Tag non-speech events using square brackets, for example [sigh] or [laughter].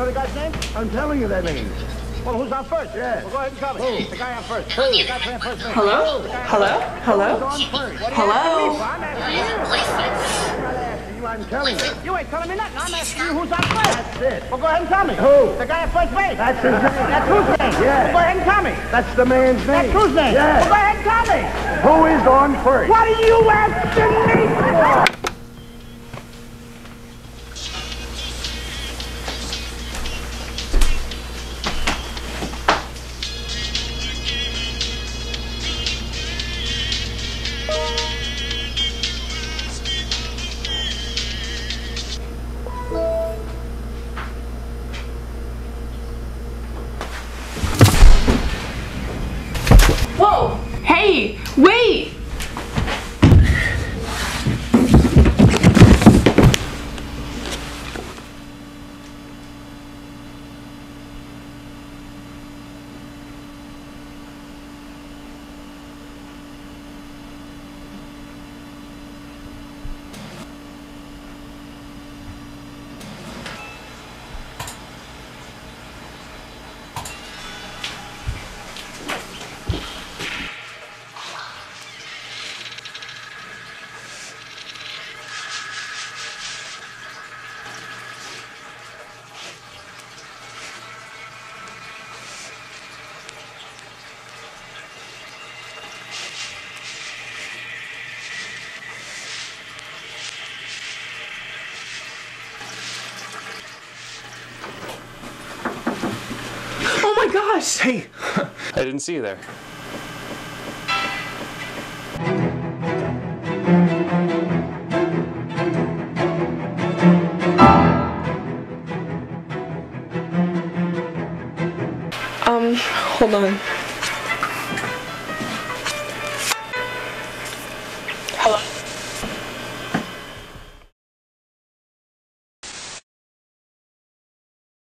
I'm telling you that means. Well, who's on first? Yeah. Well, go ahead and tell me. Who? The guy on first. The guy playing first. base. Hello? Hello? Hello? Who's on first? Hello? I'm you. Asking you, I'm telling you. You ain't telling me nothing. I'm asking you who's on first. That's it. Well, go ahead and tell me. Who? The guy at first base. That's his name. That's whose name? Yeah. Well, go ahead and tell me. That's the man's name. That's whose name? Yeah. Well, go ahead and tell me. Who is on first? What are you asking me for? Gosh! Hey, [laughs] I didn't see you there. Um, hold on.